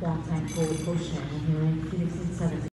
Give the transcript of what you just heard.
one time for Bushman, and he went 6 and 7